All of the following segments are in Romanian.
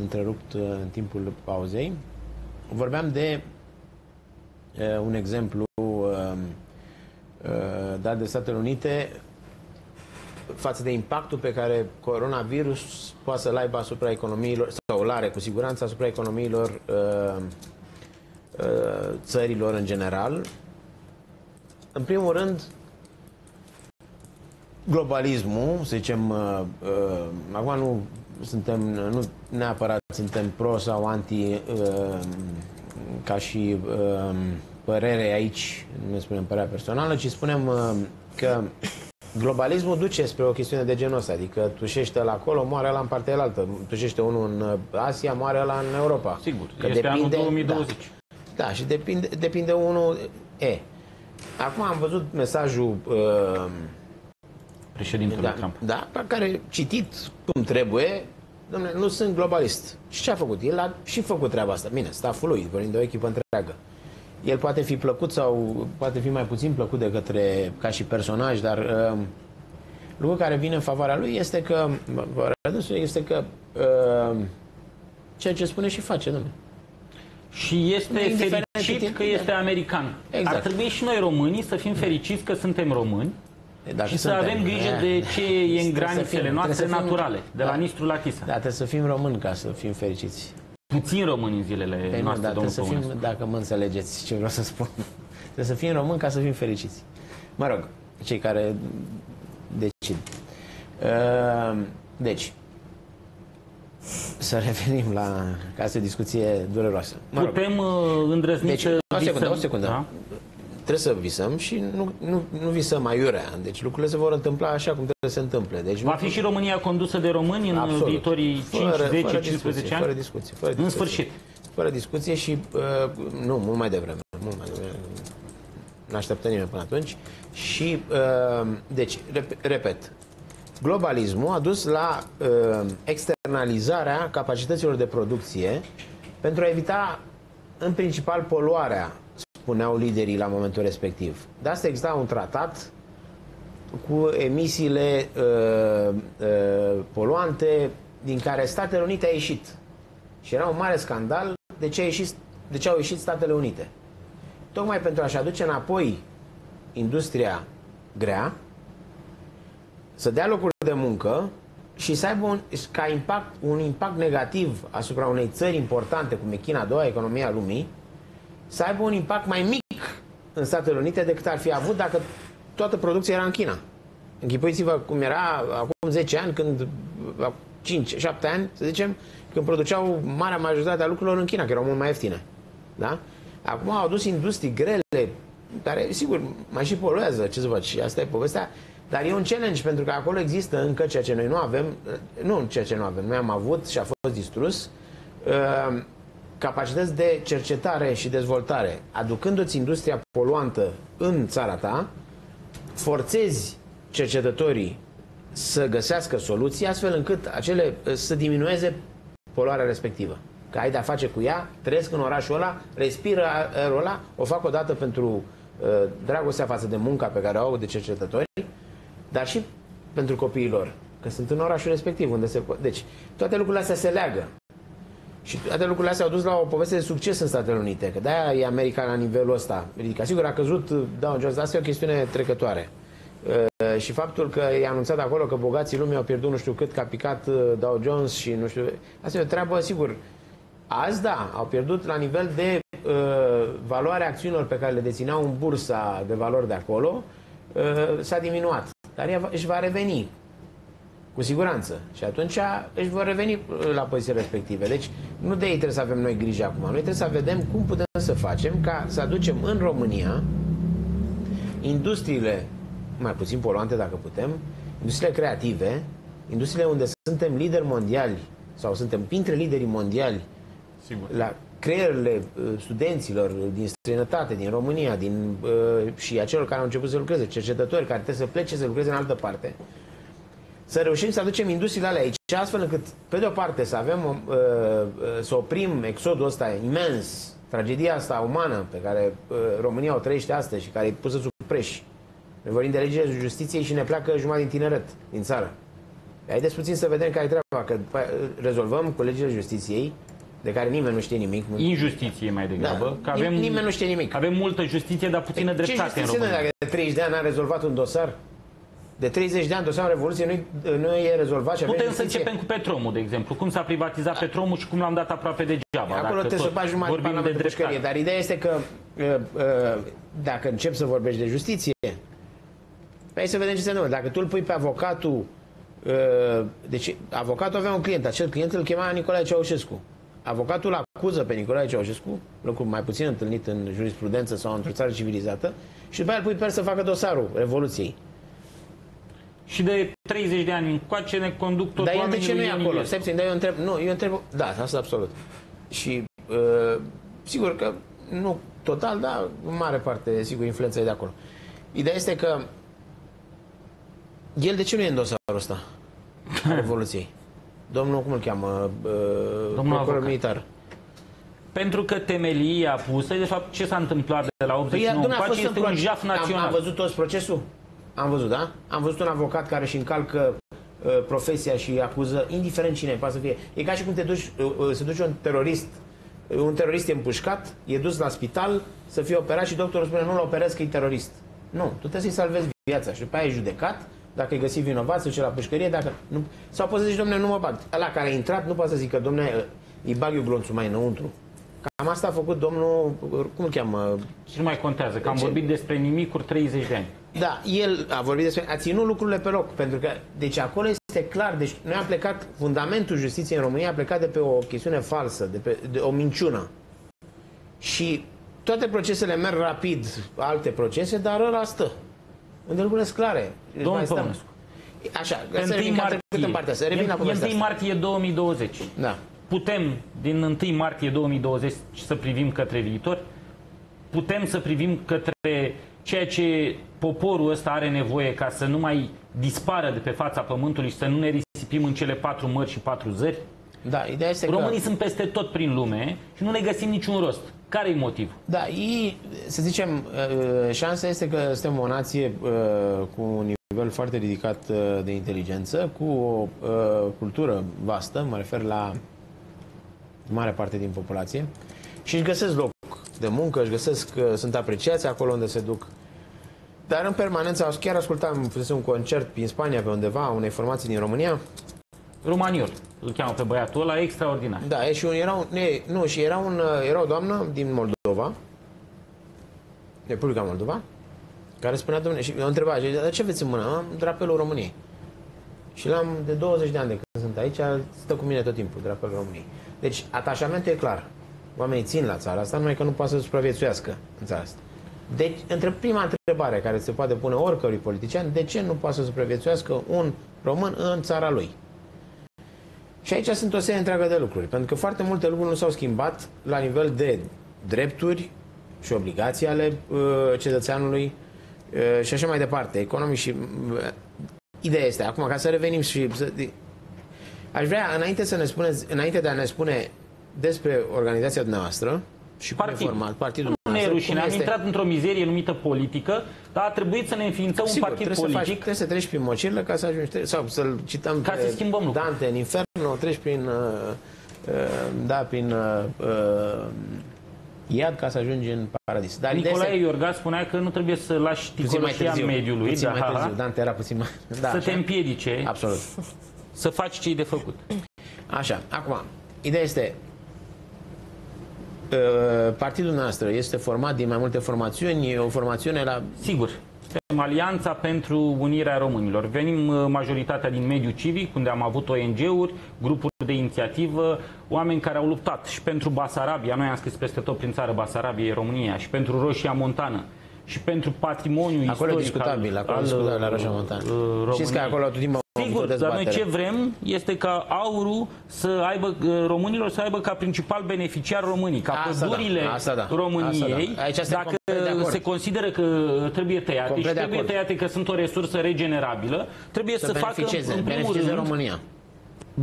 întrerupt uh, în timpul pauzei. Vorbeam de uh, un exemplu uh, uh, dat de Statele Unite față de impactul pe care coronavirus poate să-l aibă asupra economiilor, sau îl are cu siguranță asupra economiilor uh, uh, țărilor în general. În primul rând, globalismul, să zicem, uh, uh, acum nu suntem, nu neapărat suntem pro sau anti uh, ca și uh, părere aici, nu spunem părerea personală, ci spunem uh, că globalismul duce spre o chestiune de genul ăsta, adică tușește la acolo, moare la în partea altă, tușește unul în Asia, moare la în Europa. Sigur, că este depinde, anul 2020. Da, da și depinde, depinde unul, e. Acum am văzut mesajul uh, președintelui da, Trump. Da, pe care citit cum trebuie, domnule, nu sunt globalist. Și ce a făcut? El a și făcut treaba asta. Bine, staful lui, vorbim de o echipă întreagă. El poate fi plăcut sau poate fi mai puțin plăcut de către, ca și personaj, dar uh, lucrul care vine în favoarea lui este că, este că uh, ceea ce spune și face, domnule. Și este fericit că este da. american. Exact. Ar trebui și noi românii să fim fericiți că suntem români dacă și suntem, să avem grijă de ce e în granițele fim, noastre fim, naturale, de da, la Nistru la Tisa. Da, trebuie să fim români ca să fim fericiți. Puțin români în zilele păi noastre, nu, domnul să fim, Dacă mă înțelegeți ce vreau să spun. Trebuie să fim români ca să fim fericiți. Mă rog, cei care decid. Uh, deci, să revenim la ca să discuție dureroasă. Mă rog. Putem uh, îndrăzni deci, o secundă, o secundă. Da? Trebuie să visăm și nu, nu, nu visăm aiurea. Deci lucrurile se vor întâmpla așa cum trebuie să se întâmple. Deci Va fi și România condusă de români în Absolut. viitorii 5, fără, 10, fără 15 discuție, ani? Fără discuție. Fără discuție. În sfârșit. Fără discuție și uh, nu, mult mai devreme. Mult mai devreme. Nu așteptă nimeni până atunci. Și, uh, deci, rep- repet, globalismul a dus la uh, externalizarea capacităților de producție pentru a evita, în principal, poluarea spuneau liderii la momentul respectiv. De asta exista un tratat cu emisiile uh, uh, poluante din care Statele Unite a ieșit. Și era un mare scandal de ce, a ieșit, de ce au ieșit Statele Unite. Tocmai pentru a-și aduce înapoi industria grea, să dea locuri de muncă și să aibă un, ca impact, un impact negativ asupra unei țări importante, cum e China, a doua economia lumii, să aibă un impact mai mic în Statele Unite decât ar fi avut dacă toată producția era în China. Închipuiți-vă cum era acum 10 ani, când 5, 7 ani, să zicem, când produceau marea majoritate a lucrurilor în China, că erau mult mai ieftine. Da? Acum au adus industrii grele, care, sigur, mai și poluează, ce să faci, și asta e povestea, dar e un challenge, pentru că acolo există încă ceea ce noi nu avem, nu ceea ce nu avem, noi am avut și a fost distrus, uh, capacități de cercetare și dezvoltare, aducându-ți industria poluantă în țara ta, forțezi cercetătorii să găsească soluții astfel încât acele să diminueze poluarea respectivă. Că ai de-a face cu ea, trăiesc în orașul ăla, respiră aerul ăla, o fac o dată pentru uh, dragostea față de munca pe care o au de cercetători, dar și pentru copiilor, că sunt în orașul respectiv. Unde se... Deci, toate lucrurile astea se leagă. Și toate lucrurile astea au dus la o poveste de succes în Statele Unite, că de-aia e America la nivelul ăsta. Adică, sigur, a căzut Dow Jones, asta e o chestiune trecătoare. Uh, și faptul că e anunțat acolo că bogații lumii au pierdut nu știu cât, că a picat uh, Dow Jones și nu știu... Asta e o treabă, sigur. Azi, da, au pierdut la nivel de uh, valoarea acțiunilor pe care le dețineau în bursa de valori de acolo, uh, s-a diminuat. Dar ea își va reveni cu siguranță. Și atunci își vor reveni la pozițiile respective. Deci nu de ei trebuie să avem noi grijă acum. Noi trebuie să vedem cum putem să facem ca să aducem în România industriile mai puțin poluante dacă putem, industriile creative, industriile unde suntem lideri mondiali sau suntem printre liderii mondiali Sigur. la creierile uh, studenților din străinătate, din România, din, uh, și a celor care au început să lucreze, cercetători care trebuie să plece să lucreze în altă parte, să reușim să aducem industriile alea aici, astfel încât, pe de o parte, să avem, uh, uh, să oprim exodul ăsta imens, tragedia asta umană pe care uh, România o trăiește astăzi și care e pusă sub preș. Noi vorbim de legile justiției și ne pleacă jumătate din tineret, din țară. Haideți puțin să vedem care e treaba, că rezolvăm cu legile justiției, de care nimeni nu știe nimic. Injustiție mai degrabă. Da. Că avem, nimeni nu știe nimic. Avem multă justiție, dar puțină păi, dreptate în România. dacă de 30 de ani n-a rezolvat un dosar? De 30 de ani dosarul Revoluției nu, nu e rezolvat și Putem să începem cu Petromul, de exemplu. Cum s-a privatizat Petromul și cum l-am dat aproape degeaba. Acolo trebuie să bagi numai vorbim de dreptate. Dar ideea este că uh, uh, dacă încep să vorbești de justiție, hai să vedem ce se întâmplă. Dacă tu îl pui pe avocatul uh, deci avocatul avea un client, acel client îl chema Nicolae Ceaușescu. Avocatul acuză pe Nicolae Ceaușescu, lucru mai puțin întâlnit în jurisprudență sau într-o țară civilizată, și după aia îl pui pe să facă dosarul Revoluției. Și de 30 de ani încoace ne conduc tot Dar de ce nu e acolo? Stai puțin, dar eu întreb, nu, eu întreb, da, asta absolut. Și uh, sigur că nu total, dar în mare parte, sigur, influența e de acolo. Ideea este că el de ce nu e în dosarul ăsta a Revoluției? Domnul, cum îl cheamă? Uh, Domnul procuror militar. Pentru că temelia pusă, de fapt, ce s-a întâmplat de la 89 păi, încoace este un jaf național. Am, am văzut toți procesul? Am văzut, da? Am văzut un avocat care își încalcă uh, profesia și acuză, indiferent cine poate să fie. E ca și cum te duci, uh, uh, se duce un terorist, uh, un terorist e împușcat, e dus la spital să fie operat și doctorul spune nu-l operez că e terorist. Nu, tu trebuie să-i salvezi viața și după aia e judecat, dacă e găsit vinovat, se duce la pușcărie, dacă nu... Sau poți să zici, domnule, nu mă bag. Ăla care a intrat nu poate să zică, domnule, îi bag eu glonțul mai înăuntru. Cam asta a făcut domnul, cum îl cheamă? Și nu mai contează, că am vorbit despre nimicuri 30 de ani. Da, el a vorbit despre, a ținut lucrurile pe loc, pentru că, deci acolo este clar, deci noi am plecat, fundamentul justiției în România a plecat de pe o chestiune falsă, de pe de o minciună. Și toate procesele merg rapid, alte procese, dar ăla stă. Unde lucrurile sunt clare. Deci Domnul Păunescu. Așa, să revin martie, în partea asta. Revin la 1 martie 2020. Da. Putem, din 1 martie 2020, să privim către viitor? Putem să privim către ceea ce poporul ăsta are nevoie ca să nu mai dispară de pe fața pământului și să nu ne risipim în cele patru mări și patru zări? Da, ideea este Românii că... sunt peste tot prin lume și nu ne găsim niciun rost. Care e motiv? Da, ei, să zicem, uh, șansa este că suntem o nație uh, cu un nivel foarte ridicat uh, de inteligență, cu o cultură vastă, mă refer la mare parte din populație, și își găsesc loc de muncă, își găsesc, sunt apreciați acolo unde se duc. Dar în permanență, chiar ascultam un concert prin Spania pe undeva, unei formații din România. Romaniol, îl cheamă pe băiatul ăla, extraordinar. Da, e și un, era un, ne, nu, și era, un, era o doamnă din Moldova, Republica Moldova, care spunea, domnule, și eu întreba, dar ce veți în mână? Am drapelul României. Și l-am de 20 de ani de când sunt aici, stă cu mine tot timpul, drapelul României. Deci, atașamentul e clar. Oamenii țin la țara asta, numai că nu poate să supraviețuiască în țara asta. Deci, între prima întrebare care se poate pune oricărui politician, de ce nu poate să supraviețuiască un român în țara lui? Și aici sunt o serie întreagă de lucruri, pentru că foarte multe lucruri nu s-au schimbat la nivel de drepturi și obligații ale uh, cetățeanului uh, și așa mai departe, economic și... Uh, ideea este, acum, ca să revenim și... Să, aș vrea, înainte, să ne spuneți, înainte de a ne spune despre organizația dumneavoastră și Partid. cum e format, partidul nu ne rușine, am intrat într-o mizerie numită politică, dar a trebuit să ne înființăm Sigur, un partid trebuie politic. Să faci, trebuie să treci prin mocirlă ca să ajungi, sau să-l cităm ca să schimbăm lucruri. Dante în Inferno, treci prin, uh, uh, da, prin uh, uh, iad ca să ajungi în paradis. Dar Nicolae este... Iorga spunea că nu trebuie să lași ticoloșia mediului. Puțin da, mai târziu, Dante era puțin mai... Da, să așa? te împiedice. Absolut. Să faci ce e de făcut. Așa, acum, ideea este, Uh, partidul nostru este format din mai multe formațiuni, o formațiune la... Sigur. Suntem Alianța pentru Unirea Românilor. Venim uh, majoritatea din mediul civic, unde am avut ONG-uri, grupuri de inițiativă, oameni care au luptat și pentru Basarabia, noi am scris peste tot prin țară Basarabia, România, și pentru Roșia Montană și pentru patrimoniul acolo istoric discutabil, acolo al, discutabil la Roșia Montană. Uh, Știți că acolo tot timpul Sigur, dar noi ce vrem este ca aurul să aibă, uh, românilor să aibă ca principal beneficiar românii, ca asta pădurile da, asta da, României, asta da. dacă se consideră că trebuie tăiate complet și trebuie tăiate că sunt o resursă regenerabilă, trebuie să, să facă în primul rând România.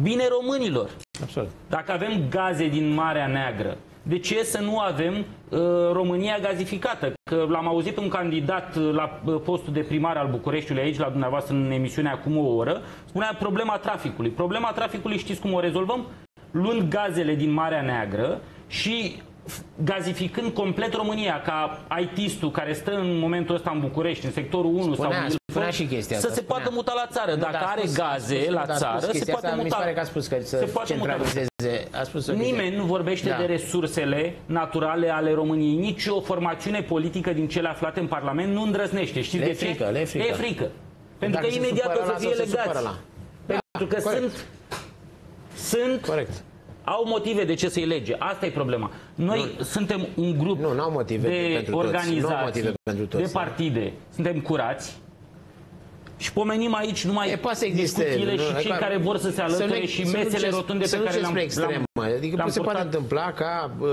bine românilor. Absolut. Dacă avem gaze din Marea Neagră, de ce să nu avem uh, România gazificată? Că l-am auzit un candidat uh, la uh, postul de primar al Bucureștiului aici, la dumneavoastră, în emisiunea acum o oră, spunea problema traficului. Problema traficului știți cum o rezolvăm? Luând gazele din Marea Neagră și gazificând complet România, ca IT-istul care stă în momentul ăsta în București, în sectorul 1 spunea, sau spunea și chestia să se poată muta la țară. Dacă nu, are spus, gaze spus, la țară, se poate muta. Mi se pare că a spus că se, se centralizeze. A spus Nimeni nu vorbește da. de resursele naturale ale României. Nici o formațiune politică din cele aflate în Parlament nu îndrăznește. Știți le de frică, ce? Le frică. Le frică. Pentru Dacă că imediat o să fie legați. Pentru că sunt sunt Corect au motive de ce să-i lege. Asta e problema. Noi nu, suntem un grup nu, n-au motive de pentru organizații, toți. motive pentru toți. de partide. Suntem curați. Și pomenim aici numai e, poate existe, discuțiile nu, și cei care vor să se alăture ne, și mesele rotunde pe care le-am extrem. Adică se poate întâmpla ca uh,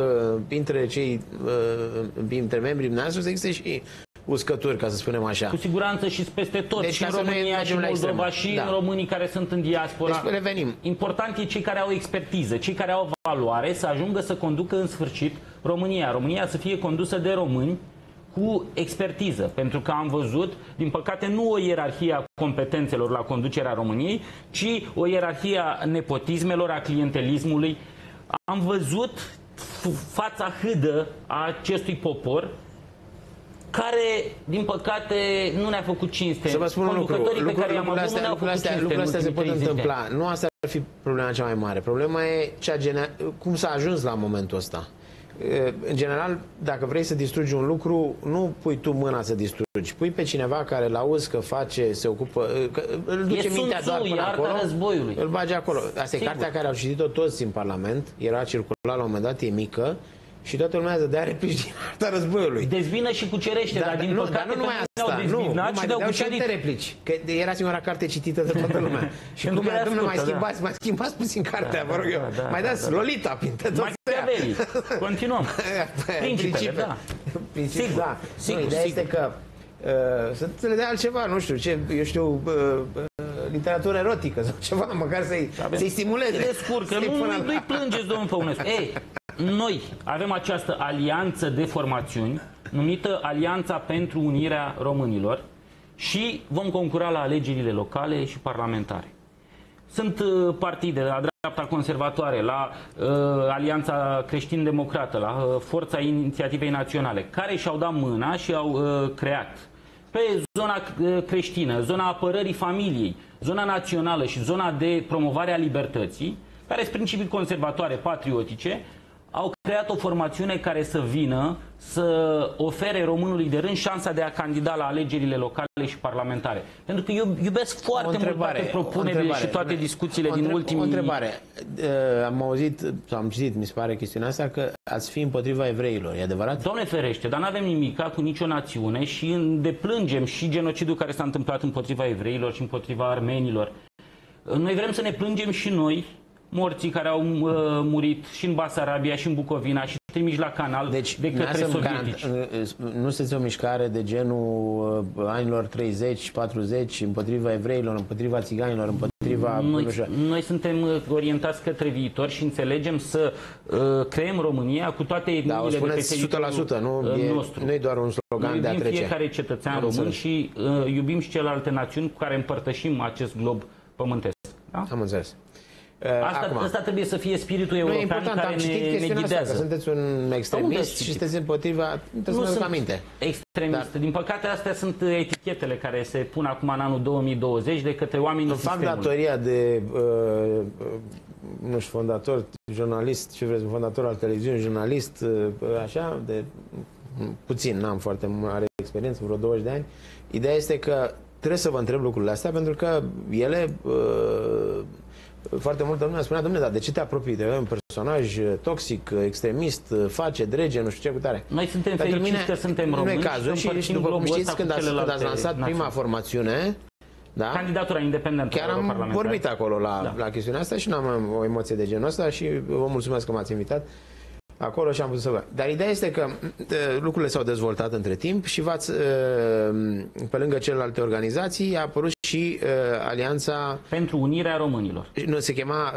între cei uh, între membrii dumneavoastră să existe și uscături, ca să spunem așa. Cu siguranță și peste tot, deci, și în România, și în Moldova, și da. în românii care sunt în diaspora. Deci revenim. Important e cei care au expertiză, cei care au valoare, să ajungă să conducă în sfârșit România. România să fie condusă de români cu expertiză, pentru că am văzut, din păcate, nu o ierarhie a competențelor la conducerea României, ci o ierarhie a nepotismelor, a clientelismului. Am văzut fața hâdă a acestui popor care, din păcate, nu ne-a făcut cinste. Să vă spun un lucru. Lucrurile astea, lucrurile astea, lucrurile astea se pot întâmpla. Nu asta ar fi problema cea mai mare. Problema e cea cum s-a ajuns la momentul ăsta. În general, dacă vrei să distrugi un lucru, nu pui tu mâna să distrugi. Pui pe cineva care l auzi că face, se ocupă, că îl duce e mintea doar până acolo, războiului. îl bage acolo. Asta e cartea care au citit-o toți în Parlament, era circulat la un moment dat, e mică, și toată lumea dădea replici din arta războiului. Dezvină și cucerește, da, dar din nu, păcate dar nu numai asta, nu, nu mai dădeau și alte replici, că era singura carte citită de toată lumea. și cum mai, domnule, mai schimbați, mai schimbați puțin cartea, vă rog eu. Da, da, mai dați da, Lolita pinte tot Machiavelli. Continuăm. Principele, da. Principiul, da. Sigur, ideea este că uh, să le dea altceva, nu știu, ce, eu știu, uh, uh, literatură erotică sau ceva, măcar să-i să stimuleze. Se descurcă, nu, nu-i plângeți, domnul Păunescu. Ei, noi avem această alianță de formațiuni numită Alianța pentru Unirea Românilor și vom concura la alegerile locale și parlamentare. Sunt uh, partide la dreapta conservatoare, la uh, Alianța Creștin-Democrată, la uh, Forța Inițiativei Naționale, care și-au dat mâna și au uh, creat pe zona uh, creștină, zona apărării familiei, zona națională și zona de promovare a libertății, care sunt principii conservatoare, patriotice, au creat o formațiune care să vină să ofere românului de rând șansa de a candida la alegerile locale și parlamentare. Pentru că eu iubesc foarte mult toate propunerile și toate discuțiile din ultimii... O întrebare. Uh, am auzit, sau am citit, mi se pare, chestiunea asta, că ați fi împotriva evreilor. E adevărat? Doamne ferește, dar nu avem nimica cu nicio națiune și deplângem și genocidul care s-a întâmplat împotriva evreilor și împotriva armenilor. Noi vrem să ne plângem și noi morții care au uh, murit și în Basarabia și în Bucovina și trimiși la canal deci, de către sovietici. Nu sunteți o mișcare de genul uh, anilor 30-40 împotriva evreilor, împotriva țiganilor, împotriva... Noi, noi suntem uh, orientați către viitor și înțelegem să uh, creăm România cu toate etniile da, de pe teritoriul 100%, nu uh, e, nostru. Nu e doar un slogan noi de a trece. fiecare cetățean Am român înțeles. și uh, iubim și celelalte națiuni cu care împărtășim acest glob pământesc. Da? Am înțeles. Asta, Acum, asta trebuie să fie spiritul european important, care ne, ne ghidează. Asta, sunteți un extremist și sunteți împotriva, trebuie să aminte. extremist. Dar... Din păcate, astea sunt etichetele care se pun acum în anul 2020 de către oamenii Fac sistemului. datoria de, uh, uh, nu știu, fondator, jurnalist, ce vreți, fondator al televiziunii, jurnalist, uh, așa, de puțin, n-am foarte mare experiență, vreo 20 de ani. Ideea este că trebuie să vă întreb lucrurile astea pentru că ele uh, foarte multă lume spunea, domnule, dar de ce te apropii de un personaj uh, toxic, uh, extremist, uh, face, drege, nu știu ce cu tare? Noi suntem dar fericiți mine, că suntem români nu e cazul și, și după cum știți, când ați, când ați lansat națiuni. prima formațiune, da? Candidatura independentă Chiar am vorbit acolo la, da. la chestiunea asta și nu am o emoție de genul ăsta și vă mulțumesc că m-ați invitat acolo și am putut să vă... Dar ideea este că lucrurile s-au dezvoltat între timp și v-ați, pe lângă celelalte organizații, a apărut și uh, Alianța... Pentru Unirea Românilor. Nu, se chema...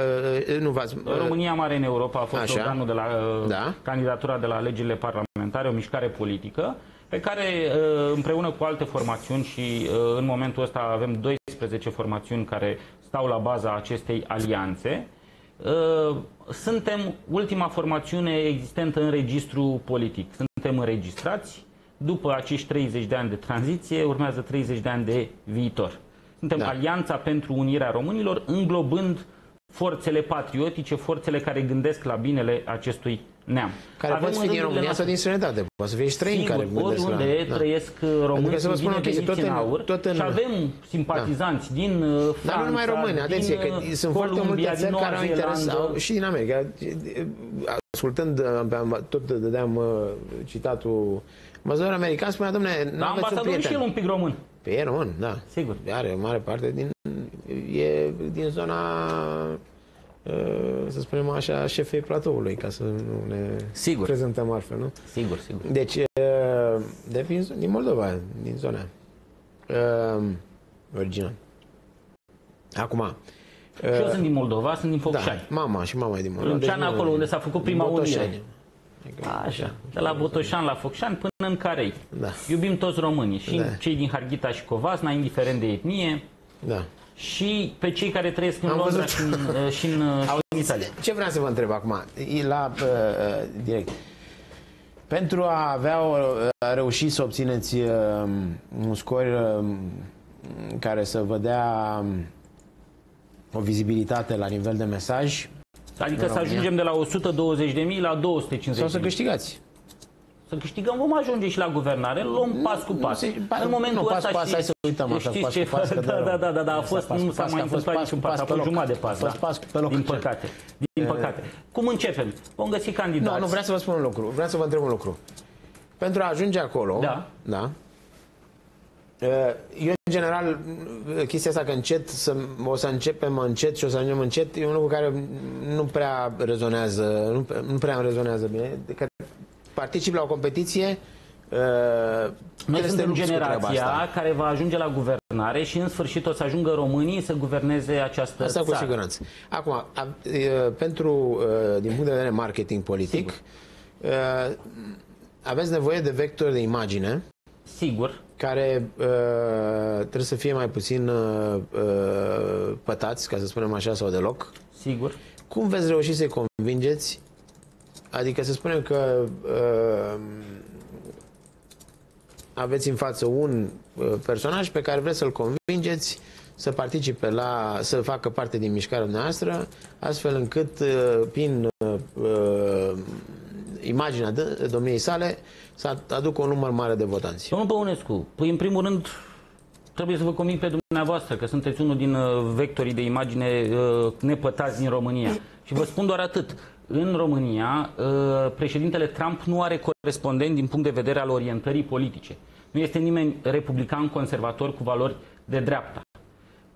Uh, nu v-ați, uh, România Mare în Europa a fost Așa. organul de la uh, da. candidatura de la legile parlamentare, o mișcare politică, pe care uh, împreună cu alte formațiuni și uh, în momentul ăsta avem 12 formațiuni care stau la baza acestei alianțe, uh, suntem ultima formațiune existentă în registru politic. Suntem înregistrați. După acești 30 de ani de tranziție, urmează 30 de ani de viitor. Suntem da. Alianța pentru Unirea Românilor, înglobând forțele patriotice, forțele care gândesc la binele acestui neam. Care Avem pot fi din România sau din străinătate. Poate să fie străini care gândesc oriunde la... trăiesc da. români să vă spun o chestie, tot în, aur tot în... și avem simpatizanți da. din Franța, uh, Dar nu numai români, atenție, că uh, sunt Columbia, foarte multe țări care au interes, au, și din America. Ascultând, uh, tot dădeam citatul Ambasadorul american spunea, domnule, nu aveți un prieten. și el un pic român. Pe e român, da. Sigur. Are o mare parte din... E din zona Uh, să spunem așa, șefei platoului, ca să nu ne sigur. prezentăm altfel, nu? Sigur, sigur. Deci, uh, de din, din Moldova, din zona uh, original. Acum, și eu sunt din Moldova, sunt din Focșani. Da, mama și mama e din Moldova. În deci, acolo unde s-a făcut prima unire. Așa, de la Botoșan la Focșani până în Carei. Da. Iubim toți românii, și da. cei din Harghita și Covasna, indiferent de etnie. Da și pe cei care trăiesc în Am Londra și în, uh, și în, uh, și în Italia. Ce vreau să vă întreb acum, la uh, uh, direct. Pentru a avea o, a reuși să obțineți uh, un scor uh, care să vă dea um, o vizibilitate la nivel de mesaj. Adică să ajungem de la 120.000 la 250.000. Sau să câștigați să câștigăm, vom ajunge și la guvernare, luăm pas cu pas. în momentul nu, ăsta pas, pas, hai să uităm așa, pas ce, pas, da, da, da, da, da, a fost, nu s-a mai întâmplat niciun pas, a fost jumătate de pas, da, pe loc din păcate. Din păcate. Cum începem? Vom găsi candidați. Nu, nu, vreau să vă spun un lucru, vreau să vă întreb un lucru. Pentru a ajunge acolo, da, da eu, în general, chestia asta că încet să, o să începem încet și o să ajungem încet, e un lucru care nu prea rezonează, nu, nu prea îmi rezonează bine. Că particip la o competiție Uh, Noi suntem generația care va ajunge la guvernare și în sfârșit o să ajungă românii să guverneze această Asta țară. cu siguranță. Acum, a, a, pentru, uh, din punct de vedere marketing politic, Sigur. Uh, aveți nevoie de vectori de imagine. Sigur. Care uh, trebuie să fie mai puțin uh, pătați, ca să spunem așa, sau deloc. Sigur. Cum veți reuși să-i convingeți Adică să spunem că uh, aveți în față un uh, personaj pe care vreți să-l convingeți să participe la, să facă parte din mișcarea noastră, astfel încât uh, prin uh, uh, imaginea de, domniei sale să aducă un număr mare de votanți. Domnul Păunescu, păi în primul rând trebuie să vă conving pe dumneavoastră că sunteți unul din uh, vectorii de imagine uh, nepătați din România. Și vă spun doar atât în România, uh, președintele Trump nu are corespondent din punct de vedere al orientării politice. Nu este nimeni republican conservator cu valori de dreapta.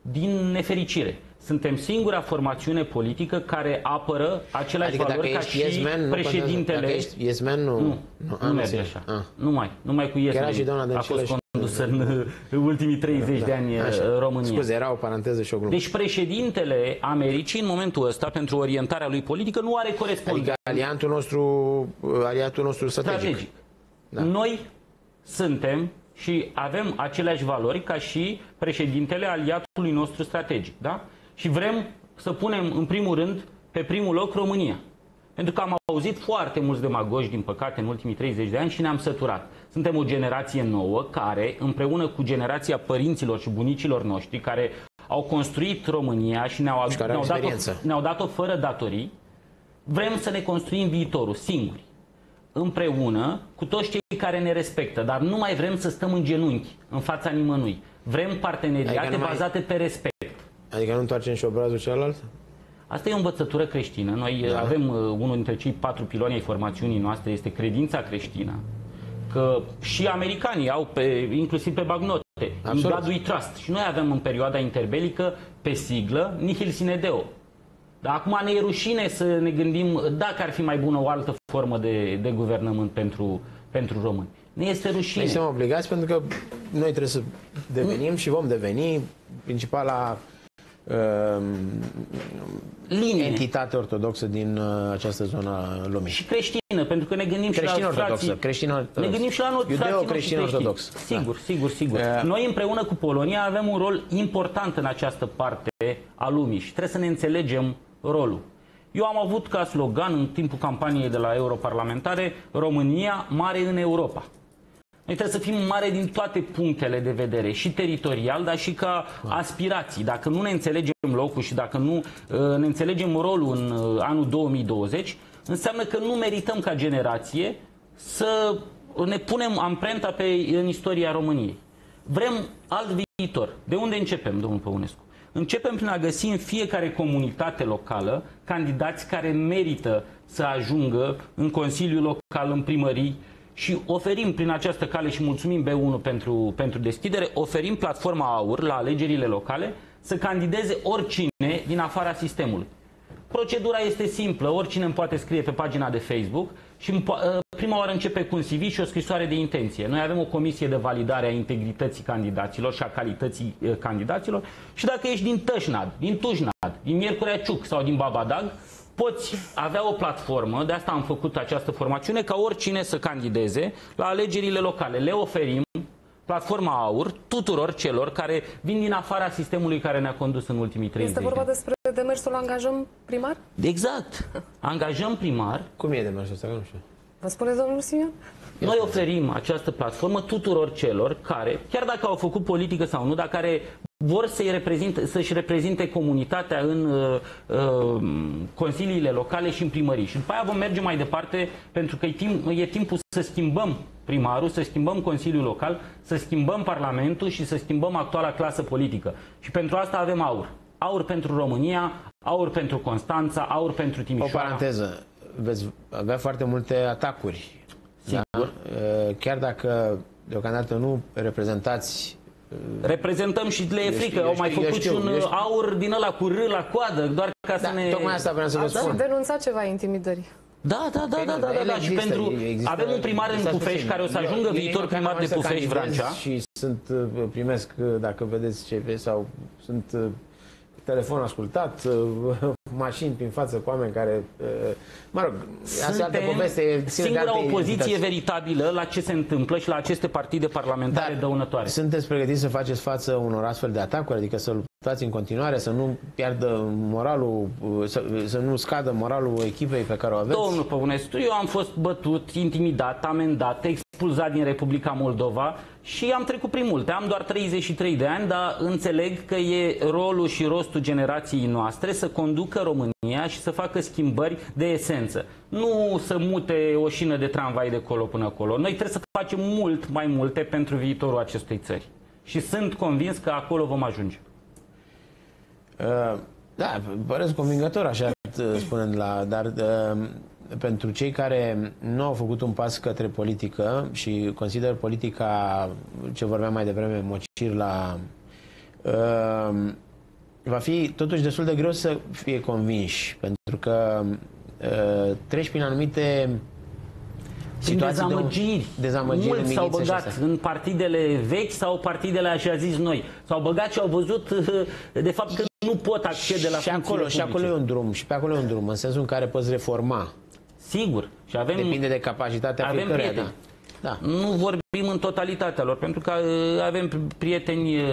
Din nefericire, suntem singura formațiune politică care apără aceleași adică valori ca și yes man, președintele. Dacă ești yes man, nu, nu, nu, nu merge așa. Ah. Nu mai, nu mai cu yes man. și doamna a fost condusă în, în ultimii 30 da, de ani așa. Uh, România. Scuze, era o paranteză și o glumă. Deci președintele Americii în momentul ăsta pentru orientarea lui politică nu are corespondent. Adică aliatul nostru, uh, aliatul nostru strategic. strategic. Da. Noi suntem și avem aceleași valori ca și președintele aliatului nostru strategic. Da? Și vrem să punem în primul rând pe primul loc România. Pentru că am auzit foarte mulți demagogi, din păcate, în ultimii 30 de ani și ne-am săturat. Suntem o generație nouă care, împreună cu generația părinților și bunicilor noștri, care au construit România și ne-au, și ne-au, dat-o, ne-au dat-o fără datorii, vrem să ne construim viitorul singuri, împreună cu toți cei care ne respectă, dar nu mai vrem să stăm în genunchi în fața nimănui. Vrem parteneriate adică mai... bazate pe respect. Adică nu întoarcem și obrazul celălalt? Asta e o învățătură creștină. Noi da. avem uh, unul dintre cei patru piloni ai formațiunii noastre, este credința creștină. Că și americanii au, pe, inclusiv pe bagnote, Absolut. in God we trust. Și noi avem în perioada interbelică, pe siglă, nihil sine deo. Dar acum ne e rușine să ne gândim dacă ar fi mai bună o altă formă de, de guvernământ pentru, pentru români. Ne este rușine. Noi suntem obligați pentru că noi trebuie să devenim și vom deveni principala uh, Linie. entitate ortodoxă din uh, această zonă a lumii. Și creștină, pentru că ne gândim și la frații. Creștină Ne gândim și la noi Iudeo creștin ortodox. Sigur, da. sigur, sigur. Uh. Noi împreună cu Polonia avem un rol important în această parte a lumii și trebuie să ne înțelegem rolul. Eu am avut ca slogan în timpul campaniei de la europarlamentare România mare în Europa. Noi trebuie să fim mare din toate punctele de vedere, și teritorial, dar și ca aspirații. Dacă nu ne înțelegem locul și dacă nu uh, ne înțelegem rolul în uh, anul 2020, înseamnă că nu merităm ca generație să ne punem amprenta pe, în istoria României. Vrem alt viitor. De unde începem, domnul Păunescu? Începem prin a găsi în fiecare comunitate locală candidați care merită să ajungă în Consiliul Local, în primării, și oferim prin această cale și mulțumim B1 pentru, pentru deschidere, oferim platforma AUR la alegerile locale să candideze oricine din afara sistemului. Procedura este simplă, oricine îmi poate scrie pe pagina de Facebook și ă, prima oară începe cu un CV și o scrisoare de intenție. Noi avem o comisie de validare a integrității candidaților și a calității ă, candidaților și dacă ești din Tășnad, din Tujnad, din Miercurea Ciuc sau din Babadag, poți avea o platformă, de asta am făcut această formațiune, ca oricine să candideze la alegerile locale. Le oferim platforma AUR tuturor celor care vin din afara sistemului care ne-a condus în ultimii 30 Este vorba despre demersul angajăm primar? Exact. Angajăm primar. Cum e demersul ăsta? Nu știu. Vă spune domnul Simion? Noi oferim această platformă tuturor celor care, chiar dacă au făcut politică sau nu, dar care vor să-și reprezinte, să reprezinte comunitatea în uh, uh, consiliile locale și în primării. Și după aia vom merge mai departe pentru că e, timp, e timpul să schimbăm primarul, să schimbăm Consiliul Local, să schimbăm Parlamentul și să schimbăm actuala clasă politică. Și pentru asta avem aur. Aur pentru România, aur pentru Constanța, aur pentru Timișoara. O paranteză. Veți avea foarte multe atacuri. Sigur. Da? Uh, chiar dacă deocamdată nu reprezentați Reprezentăm și le e frică. Au mai făcut și un știu. aur din ăla cu râ la coadă, doar ca da, să ne... Tocmai asta vreau să vă spun. denunțat ceva intimidări. Da, da, da, da, da, da, da. Și pentru există, avem un primar în Pufești care o să ajungă eu, viitor primar de Pufești Vrancea. Și sunt uh, primesc uh, dacă vedeți ce sau sunt uh, telefon ascultat, mașini prin față cu oameni care... Mă rog, asta altă poveste. Singura opoziție veritabilă la ce se întâmplă și la aceste partide parlamentare Dar dăunătoare. Sunteți pregătiți să faceți față unor astfel de atacuri? Adică să luptați în continuare, să nu piardă moralul, să, să nu scadă moralul echipei pe care o aveți? Domnul Păvunescu, eu am fost bătut, intimidat, amendat, expulzat din Republica Moldova și am trecut prin multe. Am doar 33 de ani, dar înțeleg că e rolul și rostul generației noastre să conducă România și să facă schimbări de esență. Nu să mute o șină de tramvai de colo până acolo. Noi trebuie să facem mult mai multe pentru viitorul acestei țări. Și sunt convins că acolo vom ajunge. Uh, da, păresc convingător așa spunând la, dar uh, pentru cei care nu au făcut un pas către politică și consider politica, ce vorbeam mai devreme, mocir la... Uh, va fi totuși destul de greu să fie convinși, pentru că uh, treci prin anumite prin dezamăgiri. De dezamăgiri Mulți s-au băgat în partidele vechi sau partidele așa zis noi. S-au băgat și au văzut de fapt că nu pot accede la și acolo, și acolo e un drum, și pe acolo e un drum, în sensul în care poți reforma Sigur. Și avem, Depinde de capacitatea avem fiecăruia. Da. Da. Nu vorbim în totalitatea lor, pentru că uh, avem prieteni uh,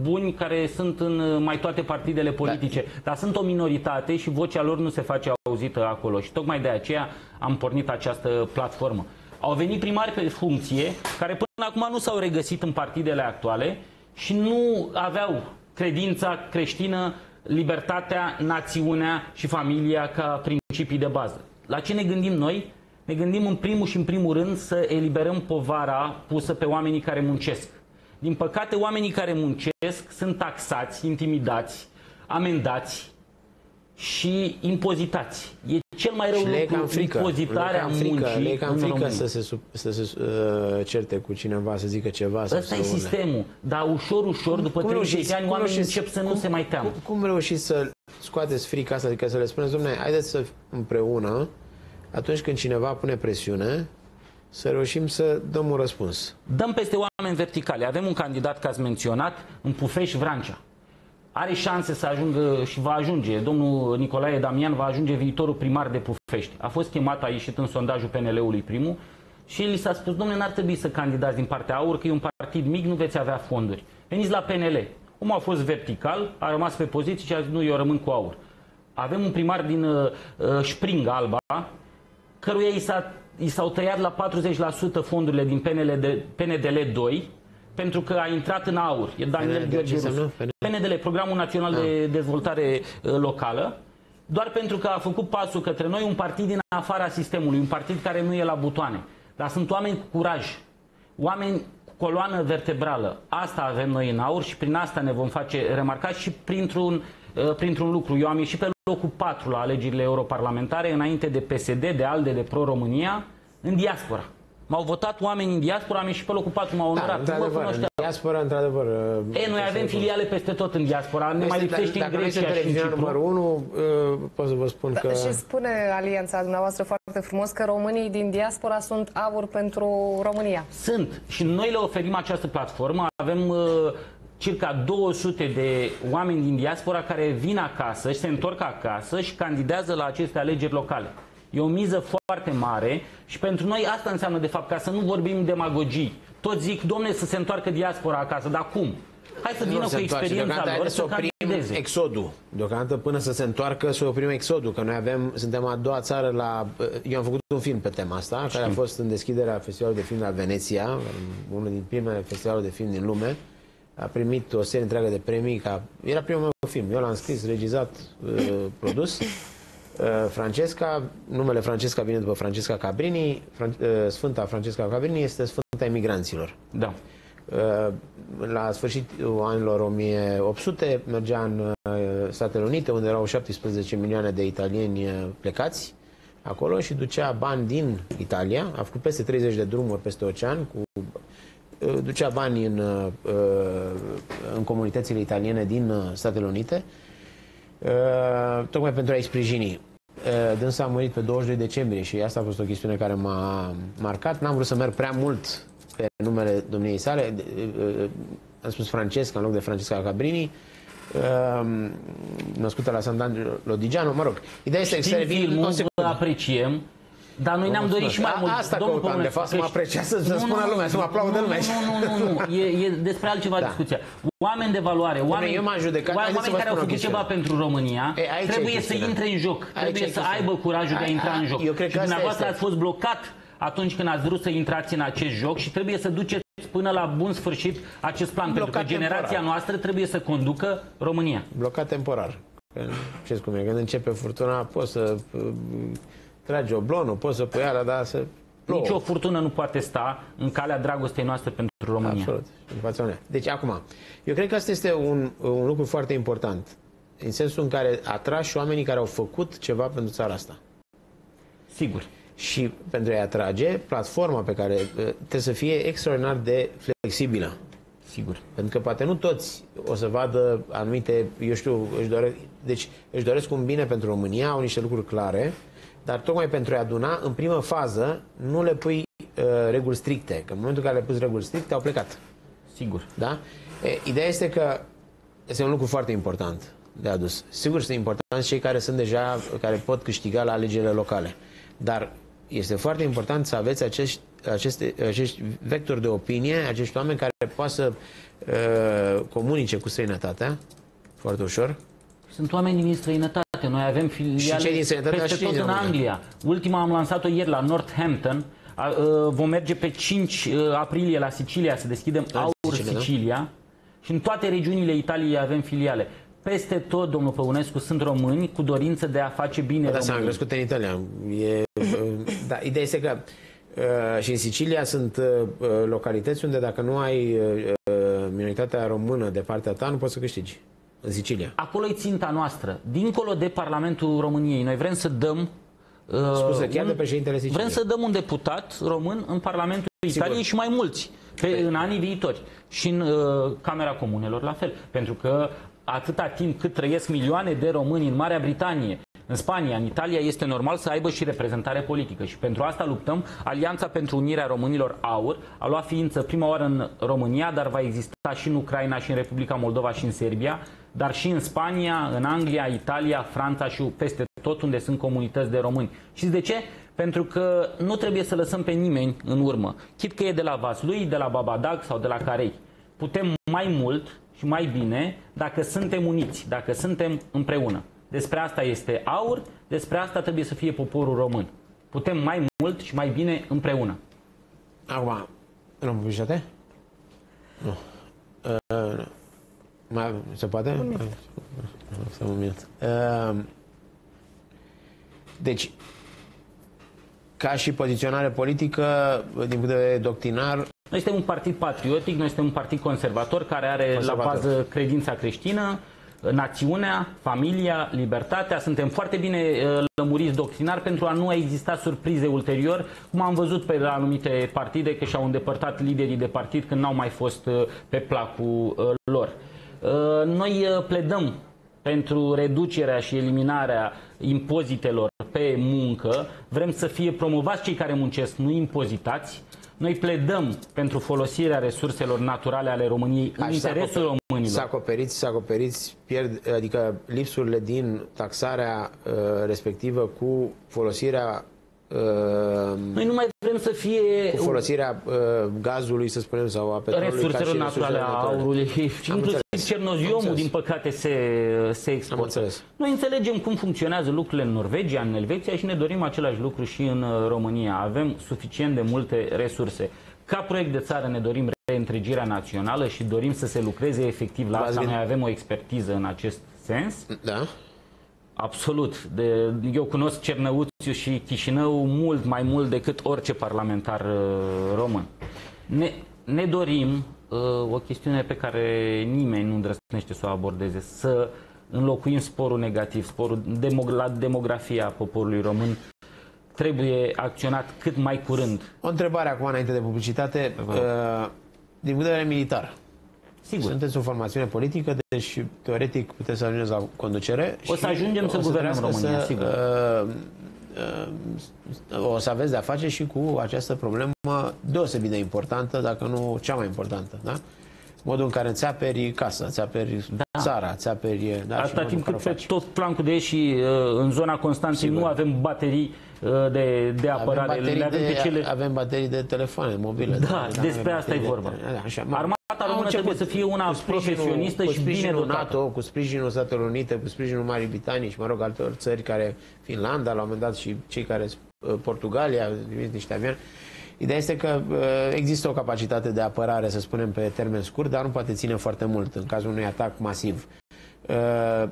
buni care sunt în uh, mai toate partidele politice, da. dar sunt o minoritate și vocea lor nu se face auzită acolo. Și tocmai de aceea am pornit această platformă. Au venit primari pe funcție care până acum nu s-au regăsit în partidele actuale și nu aveau credința creștină, libertatea, națiunea și familia ca principii de bază. La ce ne gândim noi? Ne gândim în primul și în primul rând să eliberăm povara pusă pe oamenii care muncesc. Din păcate, oamenii care muncesc sunt taxați, intimidați, amendați și impozitați. E cel mai rău lucru, frică. impozitarea le muncii Le e cam frică să se, să se uh, certe cu cineva, să zică ceva. Ăsta e sistemul. Dar ușor, ușor, cum, după cum 30 de ani, oamenii încep să cum, nu se mai teamă. Cum, cum reușiți să scoateți frica asta, adică să le spuneți, domnule, haideți să împreună, atunci când cineva pune presiune, să reușim să dăm un răspuns. Dăm peste oameni verticale. Avem un candidat, că ați menționat, în Pufeș Vrancea. Are șanse să ajungă și va ajunge. Domnul Nicolae Damian va ajunge viitorul primar de Pufești. A fost chemat, a ieșit în sondajul PNL-ului primul și li s-a spus, domnule, n-ar trebui să candidați din partea AUR, că e un partid mic, nu veți avea fonduri. Veniți la PNL. Cum a fost vertical, a rămas pe poziție și a zis, nu, eu rămân cu AUR. Avem un primar din uh, uh Spring Alba, căruia i, s-a, i s-au tăiat la 40% fondurile din PNL de, PNDL 2, pentru că a intrat în aur. E Daniel Gheorghe PNDL, Programul Național da. de Dezvoltare uh, Locală, doar pentru că a făcut pasul către noi un partid din afara sistemului, un partid care nu e la butoane. Dar sunt oameni cu curaj, oameni cu coloană vertebrală. Asta avem noi în aur și prin asta ne vom face remarcați și printr-un, uh, printr-un lucru. Eu am ieșit pe locul 4 la alegerile europarlamentare, înainte de PSD, de ALDE, de Pro-România, în diaspora. M-au votat oameni în diaspora, am ieșit pe locul 4, m-au da, onorat. Da, într-adevăr, în diaspora, într-adevăr. E, noi avem filiale peste tot în diaspora, ne mai lipsește în Grecia și în Cipru. numărul 1, uh, pot să vă spun da, că... Și spune alianța dumneavoastră foarte frumos că românii din diaspora sunt avur pentru România. Sunt și noi le oferim această platformă, avem uh, circa 200 de oameni din diaspora care vin acasă și se întorc acasă și candidează la aceste alegeri locale. E o miză foarte mare și pentru noi asta înseamnă de fapt ca să nu vorbim demagogii. Toți zic, domne, să se întoarcă diaspora acasă, dar cum? Hai să vină cu experiența lor să oprim candideze. exodul. Deocamdată până să se întoarcă să oprim exodul, că noi avem, suntem a doua țară la... Eu am făcut un film pe tema asta, Știm. care a fost în deschiderea Festivalului de Film la Veneția, unul din primele festivaluri de film din lume. A primit o serie întreagă de premii, ca... era primul meu film. Eu l-am scris, regizat, uh, produs. Uh, Francesca, numele Francesca vine după Francesca Cabrini, Fran uh, Sfânta Francesca Cabrini este Sfânta Emigranților. Da. Uh, la sfârșitul anilor 1800 mergea în Statele Unite, unde erau 17 milioane de italieni plecați acolo și ducea bani din Italia, a făcut peste 30 de drumuri peste ocean, cu, ducea bani în, în comunitățile italiene din Statele Unite Uh, tocmai pentru a-i sprijini. Uh, dânsa a murit pe 22 decembrie și asta a fost o chestiune care m-a marcat. N-am vrut să merg prea mult pe numele domniei sale. Uh, am spus Francesca în loc de Francesca Cabrini. Uh, născută la Sant'Angelo di Giano, mă rog. Ideea este să revin... Vă apreciem dar noi ne-am dorit și mai mult. Asta Domnul căutam, de fapt, să mă apreciază, să spună lumea, să mă aplaudă lumea. Nu, nu, nu, nu, e, e despre altceva da. discuția. Oameni de valoare, oameni, eu m-am judecat, oameni care au făcut ceva pentru România, e, trebuie să intre în joc, trebuie să aibă curajul de a intra în joc. Eu cred că și dumneavoastră ați fost blocat atunci când ați vrut să intrați în acest joc și trebuie să duceți până la bun sfârșit acest plan, Blocat pentru că generația temporar. noastră trebuie să conducă România. Blocat temporar. Ce cum e, când începe furtuna, poți să trage oblonul, poți să pui ala, dar să plouă. Nici o furtună nu poate sta în calea dragostei noastre pentru România. Absolut. Deci, acum, eu cred că asta este un, un lucru foarte important. În sensul în care atragi oamenii care au făcut ceva pentru țara asta. Sigur. Și pentru a-i atrage, platforma pe care uh, trebuie să fie extraordinar de flexibilă. Sigur. Pentru că poate nu toți o să vadă anumite, eu știu, își doresc, deci își doresc un bine pentru România, au niște lucruri clare, dar tocmai pentru a aduna, în primă fază, nu le pui uh, reguli stricte, că în momentul în care le pus reguli stricte, au plecat. Sigur. Da? E, ideea este că este un lucru foarte important de adus. Sigur, sunt importanți cei care sunt deja, care pot câștiga la alegerile locale. Dar este foarte important să aveți acești, aceste, acești vectori de opinie, acești oameni care poată să uh, comunice cu străinătatea foarte ușor. Sunt oameni din străinătate. Noi avem filiale peste tot în Anglia. Ultima am lansat-o ieri la Northampton. Uh, vom merge pe 5 uh, aprilie la Sicilia să deschidem Aur Sicilia, da. Sicilia. Și în toate regiunile Italiei avem filiale. Peste tot, domnul Păunescu, sunt români cu dorință de a face bine Da, s-a crescut în Italia. E, da, ideea este că uh, și în Sicilia sunt uh, localități unde dacă nu ai uh, minoritatea română de partea ta, nu poți să câștigi în Sicilia. Acolo e ținta noastră. Dincolo de Parlamentul României, noi vrem să dăm Uh, Scuze, chiar un, de președintele Siciliei. Vrem să dăm un deputat român în Parlamentul Sigur. Italiei și mai mulți pe, în anii viitori. Și în uh, Camera Comunelor la fel. Pentru că atâta timp cât trăiesc milioane de români în Marea Britanie, în Spania, în Italia, este normal să aibă și reprezentare politică. Și pentru asta luptăm. Alianța pentru Unirea Românilor Aur a luat ființă prima oară în România, dar va exista și în Ucraina, și în Republica Moldova, și în Serbia, dar și în Spania, în Anglia, Italia, Franța și peste tot unde sunt comunități de români. Și de ce? Pentru că nu trebuie să lăsăm pe nimeni în urmă. Chit că e de la Vaslui, de la Babadag sau de la Carei. Putem mai mult și mai bine dacă suntem uniți, dacă suntem împreună. Despre asta este aur, despre asta trebuie să fie poporul român. Putem mai mult și mai bine împreună. Acum, nu publicitate? Nu. Uh, mai, se poate? Un minut. Să un minut. Uh, deci, ca și poziționare politică, din punct de vedere doctrinar... Noi suntem un partid patriotic, noi suntem un partid conservator care are conservator. la bază credința creștină, națiunea, familia, libertatea. Suntem foarte bine uh, lămuriți doctrinar pentru a nu exista surprize ulterior, cum am văzut pe anumite partide că și-au îndepărtat liderii de partid când n-au mai fost uh, pe placul uh, lor. Noi pledăm pentru reducerea și eliminarea impozitelor pe muncă. Vrem să fie promovați cei care muncesc, nu impozitați. Noi pledăm pentru folosirea resurselor naturale ale României în interesul românilor. Să acoperiți, să acoperiți pierd, adică lipsurile din taxarea uh, respectivă cu folosirea Uh, Noi nu mai vrem să fie... Cu folosirea uh, gazului, să spunem, sau a petrolului. Resurselor naturale, a aurului. Și inclusiv cernoziomul, din păcate, se, se exportă. Noi înțelegem cum funcționează lucrurile în Norvegia, în Elveția și ne dorim același lucru și în uh, România. Avem suficient de multe resurse. Ca proiect de țară ne dorim reîntregirea națională și dorim să se lucreze efectiv la asta. Noi avem o expertiză în acest sens. Da. Absolut. De, eu cunosc Cernăuțiu și Chișinău mult mai mult decât orice parlamentar uh, român. Ne, ne dorim uh, o chestiune pe care nimeni nu îndrăznește să o abordeze, să înlocuim sporul negativ, sporul demog la demografia poporului român trebuie acționat cât mai curând. O întrebare acum înainte de publicitate. Uh, din punct de vedere militar, Sigur. Sunteți o formațiune politică, deci teoretic puteți să ajungeți la conducere. O să ajungem să guvernăm România, să, sigur. Uh, uh, o să aveți de-a face și cu această problemă deosebit de importantă, dacă nu cea mai importantă. Da? Modul în care îți aperi casa, îți aperi da. țara, îți aperi... Da, Asta timp cât pe tot flancul de și uh, în zona Constanței nu avem baterii uh, de, de apărare. Avem baterii, avem, de, pe cele... avem baterii de telefoane mobile. Da, da despre asta e vorba. De, da, așa, Armata română trebuie să fie una profesionistă și bine dotată. NATO, cu sprijinul Statelor Unite, cu sprijinul Marii Britanii și, mă rog, altor țări care, Finlanda, la un moment dat și cei care, uh, Portugalia, niște avioni. Ideea este că uh, există o capacitate de apărare, să spunem, pe termen scurt, dar nu poate ține foarte mult în cazul unui atac masiv. Uh,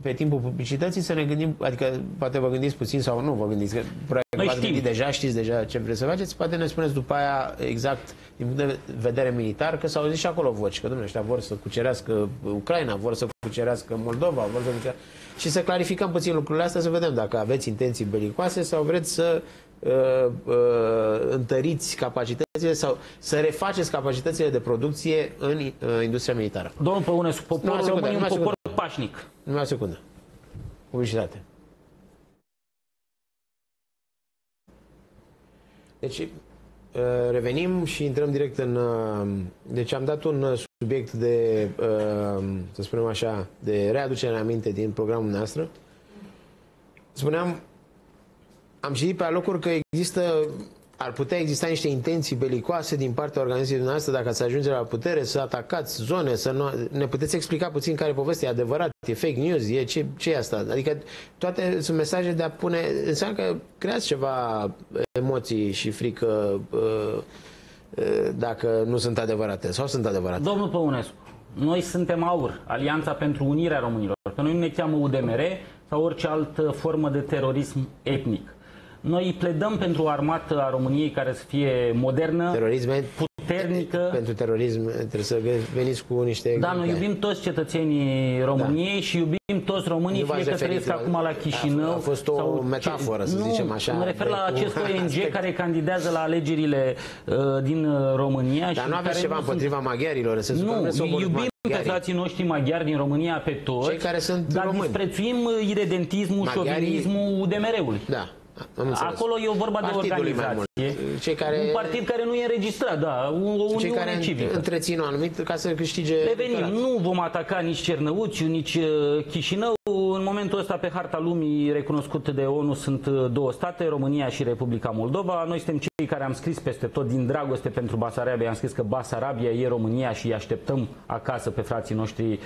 pe timpul publicității să ne gândim, adică poate vă gândiți puțin sau nu vă gândiți, că probabil v-ați gândit deja, știți deja ce vreți să faceți, poate ne spuneți după aia exact din punct de vedere militar, că s-au zis și acolo voci, că domnule, ăștia vor să cucerească Ucraina, vor să cucerească Moldova, vor să cucerească... Și să clarificăm puțin lucrurile astea, să vedem dacă aveți intenții belicoase sau vreți să uh, uh, întăriți capacitățile sau să refaceți capacitățile de producție în uh, industria militară. Domnul Păunescu, poporul român e un popor pașnic. Numai o secundă. Publicitate. Deci, uh, revenim și intrăm direct în... Uh, deci am dat un uh, subiect de, să spunem așa, de readucere în aminte din programul nostru. Spuneam, am citit pe alocuri că există ar putea exista niște intenții belicoase din partea organizației dumneavoastră dacă ați ajunge la putere, să atacați zone, să nu... Ne puteți explica puțin care poveste e adevărat, e fake news, e ce, ce e asta? Adică toate sunt mesaje de a pune... Înseamnă că creați ceva emoții și frică uh, uh, dacă nu sunt adevărate sau sunt adevărate. Domnul Păunescu, noi suntem AUR, Alianța pentru Unirea Românilor, că noi nu ne cheamă UDMR sau orice altă formă de terorism etnic. Noi pledăm pentru o armată a României care să fie modernă, Terorism, puternică. Pentru terorism trebuie să veniți cu niște... Da, noi iubim toți cetățenii României da. și iubim fim toți românii, fie că trăiesc acum la Chișinău. A fost o sau metaforă, să nu, zicem așa. Mă refer la acest ONG care candidează la alegerile uh, din uh, România. Dar nu aveți ceva împotriva maghiarilor? Nu, iubim pe frații noștri maghiari din România pe toți, Cei care sunt dar români. disprețuim iredentismul, Maghiarii... șovinismul UDMR-ului. Da. Acolo e o vorba de organizație. Cei care... Un partid care nu e înregistrat, da, o Cei care civică. întrețin o anumit ca să câștige Revenim, nu vom ataca nici Cernăuțiu, nici uh, Chișinău. În momentul ăsta pe harta lumii recunoscută de ONU sunt uh, două state, România și Republica Moldova. Noi suntem cei care am scris peste tot din dragoste pentru Basarabia, am scris că Basarabia e România și îi așteptăm acasă pe frații noștri uh,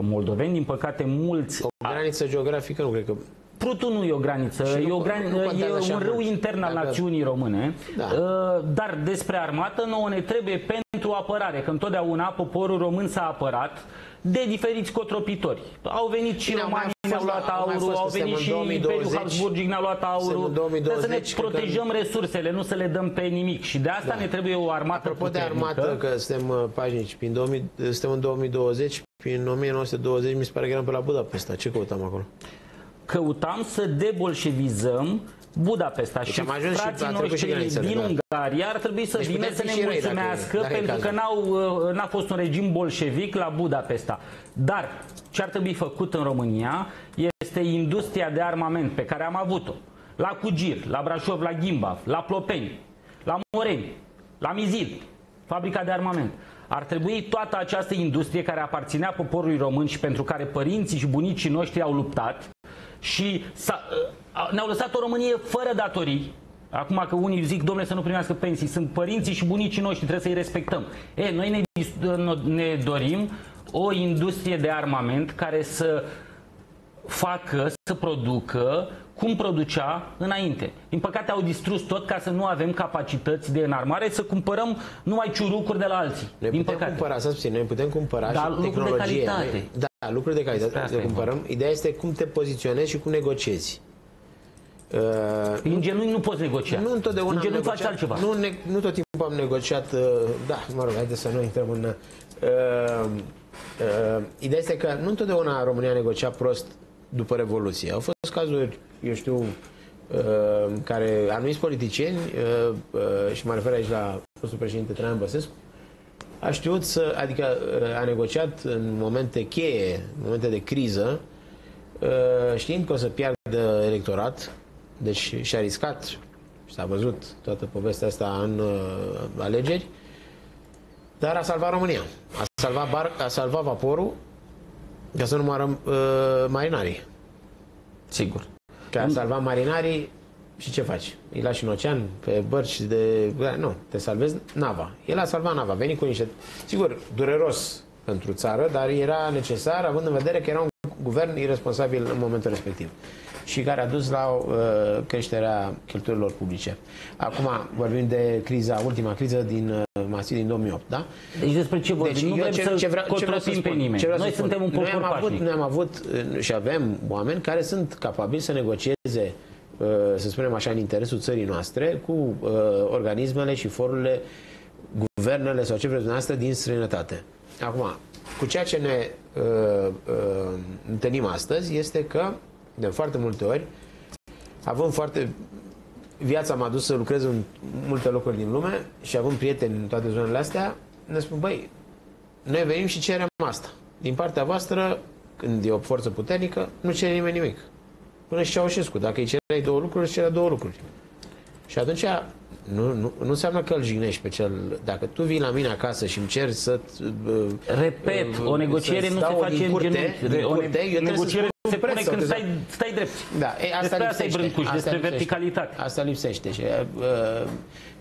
moldoveni. Din păcate, mulți... O graniță geografică nu cred că Prutul nu e o graniță, e, o gran... nu e un râu intern al națiunii române, da. Uh, dar despre armată nouă ne trebuie pentru apărare, că întotdeauna poporul român s-a apărat de diferiți cotropitori. Au venit și romanii, ne-au luat aurul, au venit și Imperiul Habsburgic, ne-a luat aurul. Trebuie să ne protejăm resursele, nu să le dăm pe nimic. Și de asta da. ne trebuie o armată Apropo puternică. de armată, că suntem uh, pașnici, prin 2000, suntem în 2020, prin 1920 mi se pare că eram pe la Budapesta. Ce căutam acolo? Căutam să debolșevizăm Budapesta deci și frații și noștri din Ungaria ar trebui să deci vină să ne mulțumească dacă, pentru că n-au, uh, n-a fost un regim bolșevic la Budapesta. Dar ce ar trebui făcut în România este industria de armament pe care am avut-o. La Cugir, la Brașov, la Gimbav, la Plopeni, la Moreni, la Mizil, fabrica de armament. Ar trebui toată această industrie care aparținea poporului român și pentru care părinții și bunicii noștri au luptat, și ne-au lăsat o Românie fără datorii. Acum că unii zic, domnule, să nu primească pensii, sunt părinții și bunicii noștri, trebuie să-i respectăm. E, noi ne, ne dorim o industrie de armament care să facă, să producă cum producea înainte. Din păcate au distrus tot ca să nu avem capacități de înarmare, să cumpărăm numai ciurucuri de la alții. Noi din putem păcate. cumpăra, să spun, noi putem cumpăra da, și tehnologie. De calitate. Da, lucruri de calitate. De cumpărăm. Ideea este cum te poziționezi și cum negociezi. Uh, în genunchi nu poți negocia. Nu întotdeauna în genunchi faci altceva. Nu, ne, nu tot timpul am negociat, uh, da, mă rog, haideți să nu intrăm în... Uh, uh, ideea este că nu întotdeauna România negocia prost după Revoluție. Au fost cazuri, eu știu, uh, care anumiți politicieni, uh, uh, și mă refer aici la fostul președinte Traian Băsescu, a știut să, adică a negociat în momente cheie, în momente de criză, știind că o să piardă electorat, deci și-a riscat, și s-a văzut toată povestea asta în alegeri, dar a salvat România. A salvat, bar, a salvat vaporul ca să nu moară uh, marinarii. Sigur. Ca a salvat marinarii și ce faci? Îi lași în ocean, pe bărci de... Nu, te salvezi nava. El a salvat nava, a venit cu niște... Sigur, dureros pentru țară, dar era necesar, având în vedere că era un guvern irresponsabil în momentul respectiv și care a dus la uh, creșterea cheltuielilor publice. Acum vorbim de criza, ultima criză din uh, masiv din 2008, da? Deci despre ce vorbim? Deci, nu vrem ce, să ce vreau, ce vreau să spun, pe nimeni. Ce vreau noi să suntem un popor noi am, avut, noi am avut uh, și avem oameni care sunt capabili să negocieze uh, să spunem așa, în interesul țării noastre cu uh, organismele și forurile, guvernele sau ce vreți dumneavoastră din străinătate. Acum, cu ceea ce ne uh, uh, întâlnim astăzi este că de foarte multe ori, având foarte... Viața m-a dus să lucrez în multe locuri din lume și având prieteni în toate zonele astea, ne spun, băi, noi venim și cerem asta. Din partea voastră, când e o forță puternică, nu cere nimeni nimic. Până și Ceaușescu. Dacă îi cereai două lucruri, îți cerea două lucruri. Și atunci nu, nu, nu înseamnă că îl jignești pe cel... Dacă tu vii la mine acasă și îmi ceri să... Uh, Repet, uh, o negociere nu se face în genunchi. O negociere se pune când stai, stai drept. Da, e, asta despre asta e brâncuș, asta despre lipsește. verticalitate. Asta lipsește. Și, uh,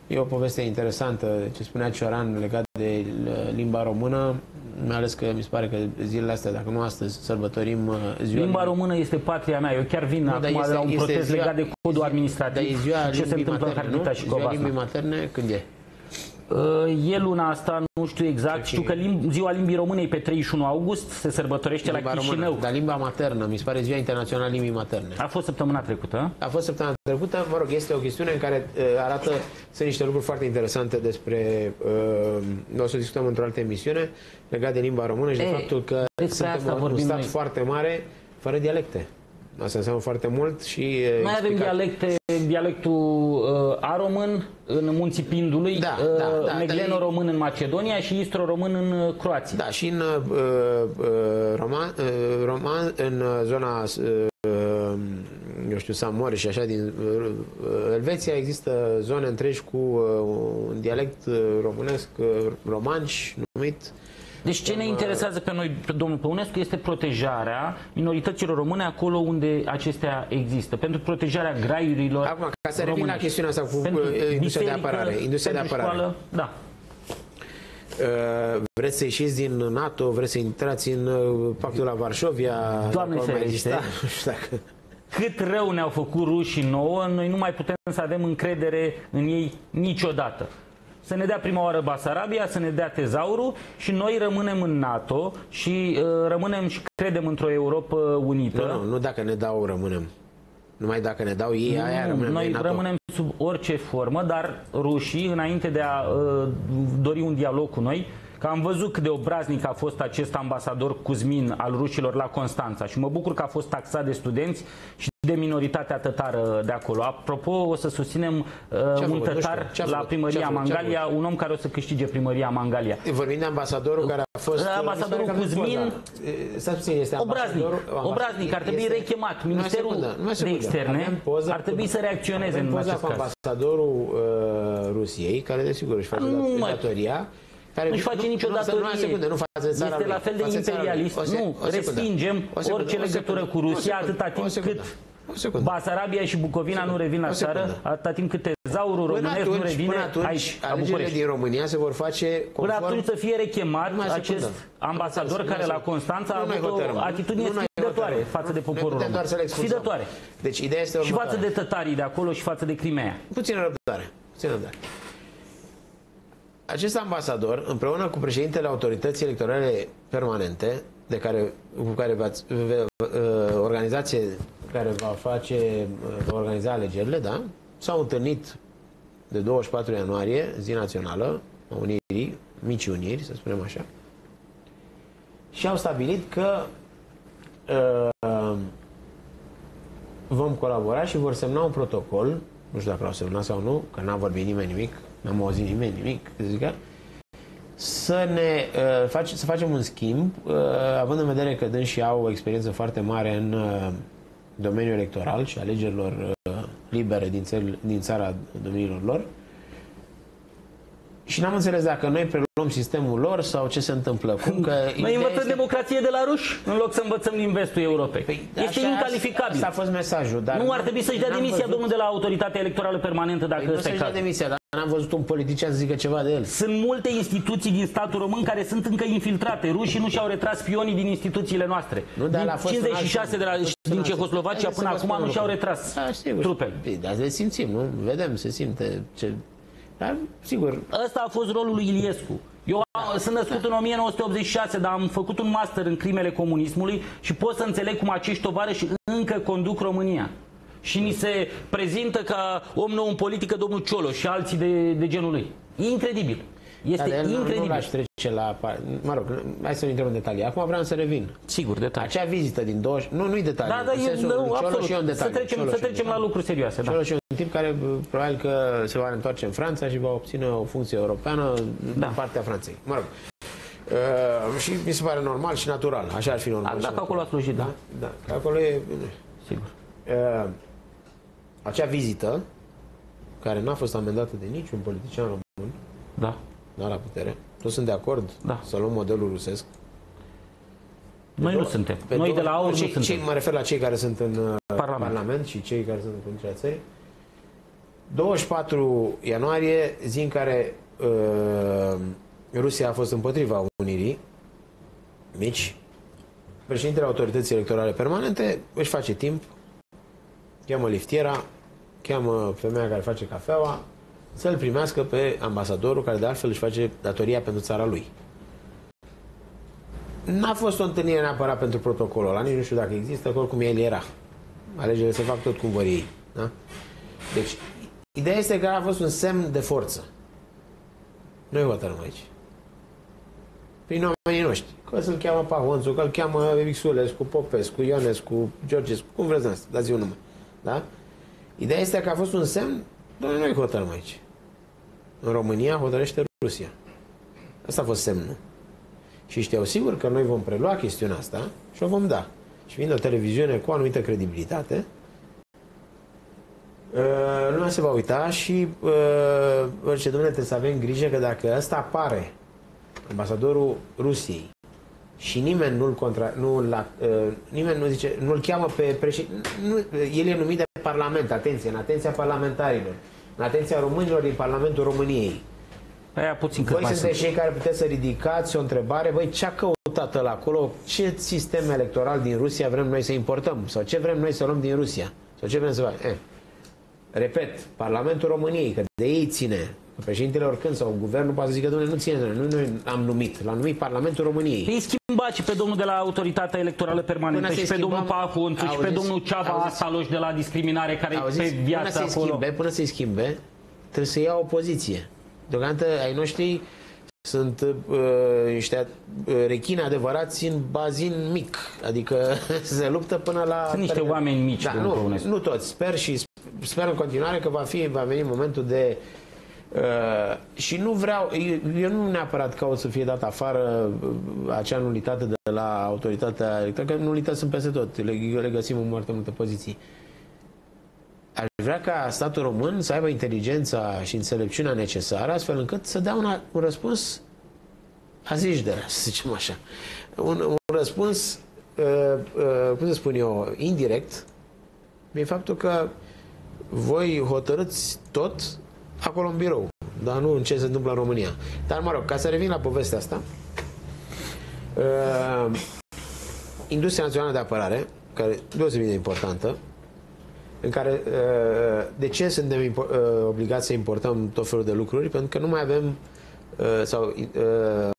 e o poveste interesantă ce spunea Cioran legat de limba română mai ales că mi se pare că zilele astea, dacă nu astăzi, sărbătorim uh, ziua... Limba română este patria mea. Eu chiar vin nu, acum este, la un protest ziua, legat de codul administrativ. Dar e ziua ce se întâmplă materne, în și Ziua limbii materne când e? Uh, e luna asta, nu știu exact. Știu că limb, ziua limbii române e pe 31 august, se sărbătorește limba la Chișinău. Română, dar limba maternă, mi se pare ziua internațională limbii materne. A fost săptămâna trecută. A fost săptămâna trecută, mă rog, este o chestiune în care uh, arată, sunt niște lucruri foarte interesante despre, uh, o să discutăm într-o altă emisiune, legat de limba română și e, de faptul că Despre asta vorbim un stat noi. foarte mare, fără dialecte. Asta înseamnă foarte mult și... Mai avem dialecte, dialectul uh, aromân în Munții Pindului, da, uh, da, da, negleno-român da, în Macedonia și istro-român în uh, Croația. Da, și în, uh, uh, roman, uh, roman, în zona uh, eu știu, Samore și așa din uh, Elveția există zone întregi cu uh, un dialect uh, românesc, uh, romanci, numit deci ce ne interesează pe noi, domnul Păunescu, este protejarea minorităților române acolo unde acestea există. Pentru protejarea graiurilor Acum, ca să revin la chestiunea asta cu pentru uh, industria de apărare. Industria de apărare. Școală, da. Uh, vreți să ieșiți din NATO, vreți să intrați în uh, pactul la Varșovia? Doamne ferește. Nu știu dacă... Cât rău ne-au făcut rușii nouă, noi nu mai putem să avem încredere în ei niciodată să ne dea prima oară Basarabia, să ne dea tezaurul și noi rămânem în NATO și uh, rămânem și credem într-o Europa unită. Nu, nu, nu dacă ne dau, rămânem. Numai dacă ne dau ei, nu, aia rămânem Noi NATO. rămânem sub orice formă, dar rușii, înainte de a uh, dori un dialog cu noi, că am văzut cât de obraznic a fost acest ambasador Cuzmin al rușilor la Constanța și mă bucur că a fost taxat de studenți și de minoritatea tătară de acolo. Apropo, o să susținem uh, un tătar la primăria Mangalia, un om care o să câștige primăria Mangalia. Vorbim de ambasadorul care a fost... Uh, ambasadorul Cuzmin, obraznic, obraznic, ar trebui rechemat. Ministerul de Externe ar trebui să reacționeze în acest caz. ambasadorul uh, Rusiei, care desigur își face datoria, care nu-și face nicio datorie. Nu, secundă, nu față țara Este la fel de imperialist. Nu, respingem orice legătură cu Rusia atâta timp cât Basarabia și Bucovina nu revin la țară, atâta timp cât tezaurul românesc nu revine până atunci, aici, la București. din România se vor face conform... Până atunci să fie rechemat acest ambasador care la Constanța a avut o atitudine sfidătoare față de poporul român. Sfidătoare. Deci ideea este Și față de tătarii de acolo și față de Crimea. Puțină răbdare. Puțină răbdare. Acest ambasador, împreună cu președintele autorității electorale permanente, de care, cu care va, uh, organizație care va face, va organiza alegerile, da? S-au întâlnit de 24 ianuarie, zi națională, a Unirii, mici uniri, să spunem așa, și au stabilit că uh, vom colabora și vor semna un protocol, nu știu dacă l-au semnat sau nu, că n-a vorbit nimeni nimic, n-am auzit nimeni nimic, zic, să ne uh, face, să facem un schimb, uh, având în vedere că dânsii au o experiență foarte mare în uh, domeniul electoral și alegerilor uh, libere din, țări, din țara domeniilor lor. Și n-am înțeles dacă noi preluăm sistemul lor sau ce se întâmplă. Cum că noi învățăm este... democrație de la ruși în loc să învățăm din vestul Europei. Păi, este așa, incalificabil. Asta a fost mesajul. Dar nu ar trebui să-și dea demisia văzut... domnul de la autoritatea electorală permanentă dacă păi ăsta e cazul. demisia, dar n-am văzut un politician să zică ceva de el. Sunt multe instituții din statul român care sunt încă infiltrate. Rușii nu și-au retras spionii din instituțiile noastre. Nu, din 56 de la, din Cehoslovacia până acum nu și-au retras da, trupele. Păi, dar se simțim, nu? Vedem, se simte ce dar, sigur. Ăsta a fost rolul lui Iliescu. Eu da, sunt născut da. în 1986, dar am făcut un master în crimele comunismului și pot să înțeleg cum acești tovarăși încă conduc România. Și ni se prezintă ca om nou în politică domnul Cioloș și alții de, de genul lui. Incredibil. Este Dar incredibil. Nu, nu l-aș trece la... Mă rog, hai să intrăm în detalii. Acum vreau să revin. Sigur, detalii. Acea vizită din 20... Nu, nu-i detalii. Da, da, eu, nu, absolut. Și eu în detalii. Să trecem, să trecem la lucruri serioase. Da. și un tip care probabil că se va întoarce în Franța și va obține o funcție europeană da. în partea Franței. Mă rog. Uh, și mi se pare normal și natural. Așa ar fi normal. A, dacă acolo a slujit, da. Da, da. acolo e... Sigur. Uh, acea vizită, care n-a fost amendată de niciun politician român, da da, la putere. Toți sunt de acord da. să luăm modelul rusesc. Noi nu suntem. Noi de la AUR cei, nu suntem. Cei, mă refer la cei care sunt în uh, Parlament, Parlament și cei care sunt în conducerea țării. 24 ianuarie, zi în care uh, Rusia a fost împotriva unirii mici, președintele autorității electorale permanente își face timp, cheamă liftiera, cheamă femeia care face cafeaua, să-l primească pe ambasadorul care de altfel își face datoria pentru țara lui. N-a fost o întâlnire neapărat pentru protocolul ăla, nici nu știu dacă există, că oricum el era. Alegerile se fac tot cum vor ei. Da? Deci, ideea este că a fost un semn de forță. Noi hotărâm aici. prin oamenii noștri. Că să-l cheamă Pahonțu, că îl cheamă Vixulescu, Popescu, Ionescu, Georgescu, cum vreți să dați un nume. Da? Ideea este că a fost un semn, doamne, noi hotărâm aici. În România hotărăște Rusia. Asta a fost semnul. Și știau sigur că noi vom prelua chestiunea asta și o vom da. Și fiind o televiziune cu o anumită credibilitate, uh, lumea se va uita și uh, ce domnule, trebuie să avem grijă că dacă ăsta apare, ambasadorul Rusiei, și nimeni nu-l contra, nu uh, nimeni nu zice, nu-l cheamă pe președinte, nu, el e numit de Parlament, atenție, în atenția parlamentarilor, în atenția românilor din Parlamentul României. Aia puțin Voi sunteți cei care puteți să ridicați o întrebare, voi ce a căutat la acolo, ce sistem electoral din Rusia vrem noi să importăm, sau ce vrem noi să luăm din Rusia, sau ce vrem să facem. Eh. Repet, Parlamentul României, că de ei ține Președintele oricând sau guvernul poate să zică, domnule, nu ține, nu noi am numit, l-am numit Parlamentul României. Îi schimba și pe domnul de la Autoritatea Electorală Permanentă și pe domnul Pahunțu și pe domnul Ceaba Asaloș de la discriminare care e pe viață până acolo. Schimbe, până să-i schimbe, trebuie să ia o poziție. Deocamdată ai noștri sunt uh, niște uh, rechini adevărați în bazin mic. Adică se luptă până la... Sunt niște oameni mici. Da, nu, nu toți. Sper și sper în continuare că va, fi, va veni momentul de Uh, și nu vreau, eu, eu nu neapărat caut să fie dat afară uh, acea nulitate de la autoritatea electorală, că nulități sunt peste tot, le, le găsim în foarte multe poziții. Aș vrea ca statul român să aibă inteligența și înțelepciunea necesară, astfel încât să dea una, un răspuns a zici de să zicem așa. Un, un răspuns, uh, uh, cum să spun eu, indirect, e faptul că voi hotărâți tot acolo în birou, dar nu în ce se întâmplă în România. Dar, mă rog, ca să revin la povestea asta, uh, industria națională de apărare, care e deosebit de importantă, în care uh, de ce suntem uh, obligați să importăm tot felul de lucruri? Pentru că nu mai avem uh, sau uh,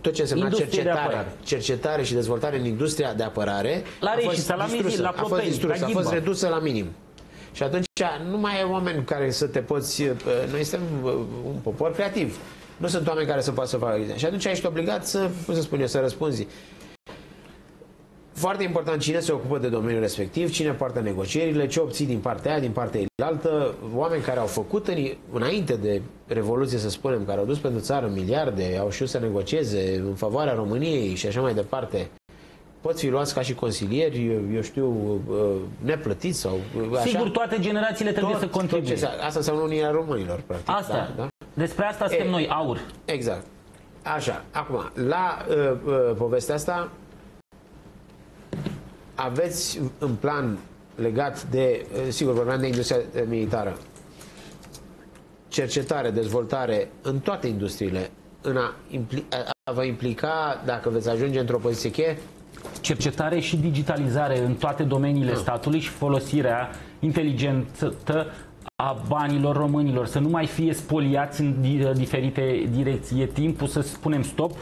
tot ce însemna cercetare, cercetare și dezvoltare în industria de apărare la a fost la, distrusă, la a fost distrusă, a fost redusă la minim. Și atunci nu mai ai oameni care să te poți... Uh, noi suntem uh, un popor creativ. Nu sunt oameni care să poată să facă Și atunci ești obligat să, cum să spun eu, să răspunzi. Foarte important cine se ocupă de domeniul respectiv, cine poartă negocierile, ce obții din partea aia, din partea altă, oameni care au făcut în, înainte de Revoluție, să spunem, care au dus pentru țară miliarde, au știut să negocieze în favoarea României și așa mai departe pot fi luați ca și consilieri, eu știu, uh, neplătiți sau uh, așa. Sigur, toate generațiile trebuie tot, să contribuie. Tot ce, asta înseamnă Uniunea Românilor, practic. Asta. Da, da? Despre asta suntem noi, aur. Exact. Așa, acum, la uh, uh, povestea asta aveți în plan legat de, uh, sigur, vorbeam de industria militară, cercetare, dezvoltare în toate industriile, în a, impli, a, a vă implica, dacă veți ajunge într-o poziție cheie, cercetare și digitalizare în toate domeniile ah. statului și folosirea inteligentă a banilor românilor, să nu mai fie spoliați în diferite direcții. E timpul să spunem stop,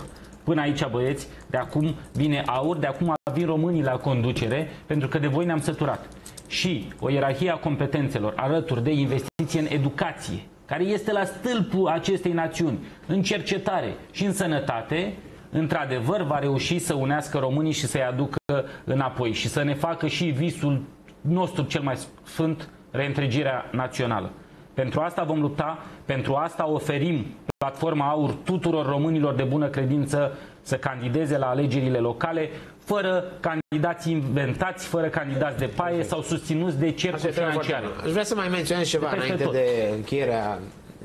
până aici băieți, de acum vine aur, de acum vin românii la conducere, pentru că de voi ne-am săturat. Și o ierarhie a competențelor alături de investiție în educație, care este la stâlpul acestei națiuni, în cercetare și în sănătate, într-adevăr va reuși să unească românii și să-i aducă înapoi și să ne facă și visul nostru cel mai sfânt, reîntregirea națională. Pentru asta vom lupta, pentru asta oferim platforma AUR tuturor românilor de bună credință să candideze la alegerile locale, fără candidați inventați, fără candidați de paie sau susținuți de cercuri financiare. Aș vrea să mai menționez ceva de înainte tot. de încheierea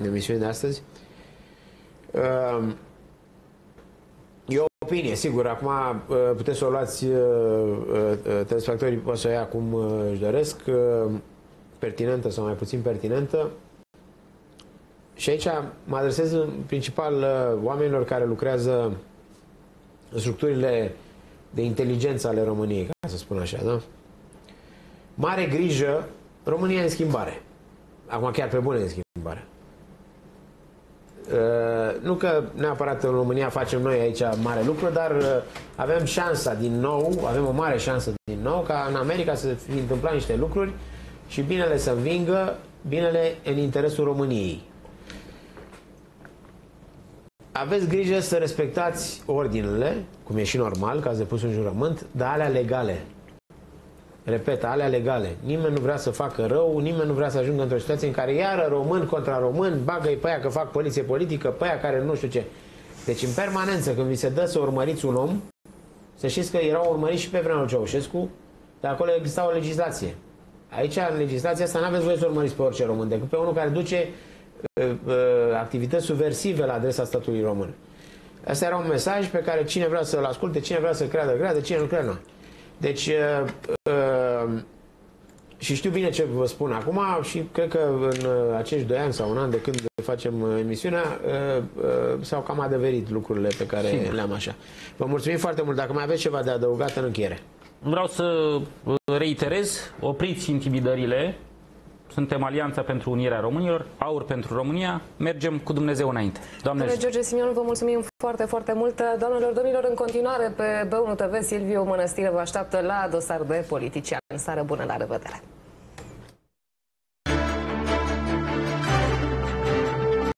emisiunii de astăzi. Uh, opinie, sigur. Acum uh, puteți să o luați, uh, uh, telespectatorii pot să o ia cum își doresc, pertinentă sau mai puțin pertinentă. Și aici mă adresez în principal oamenilor care lucrează în structurile de inteligență ale României, ca să spun așa, da? Mare grijă, România e în schimbare. Acum chiar pe bune în schimbare. Uh, nu că neapărat în România facem noi aici mare lucru, dar uh, avem șansa din nou, avem o mare șansă din nou ca în America să fi întâmplat niște lucruri și binele să învingă, binele în interesul României. aveți grijă să respectați ordinele, cum e și normal, că ați depus un jurământ, dar alea legale. Repet, alea legale. Nimeni nu vrea să facă rău, nimeni nu vrea să ajungă într-o situație în care iară român contra român, bagă-i pe aia că fac poliție politică, pe aia care nu știu ce. Deci în permanență, când vi se dă să urmăriți un om, să știți că erau urmăriți și pe vremea lui Ceaușescu, dar acolo exista o legislație. Aici, în legislația asta, nu aveți voie să urmăriți pe orice român, decât pe unul care duce uh, uh, activități subversive la adresa statului român. Asta era un mesaj pe care cine vrea să-l asculte, cine vrea să creadă, creadă, cine nu crede, nu. Deci, uh, uh, și știu bine ce vă spun acum și cred că în uh, acești doi ani sau un an de când facem uh, emisiunea uh, uh, s-au cam adeverit lucrurile pe care le-am așa. Vă mulțumim foarte mult. Dacă mai aveți ceva de adăugat în încheiere. Vreau să reiterez, opriți intimidările, suntem Alianța pentru Unirea Românilor, Aur pentru România, mergem cu Dumnezeu înainte. Doamne Domnule George Simion, vă mulțumim foarte, foarte mult. Doamnelor, domnilor, în continuare pe B1 TV, Silviu Mănăstire vă așteaptă la dosar de politician. Sară bună, la revedere!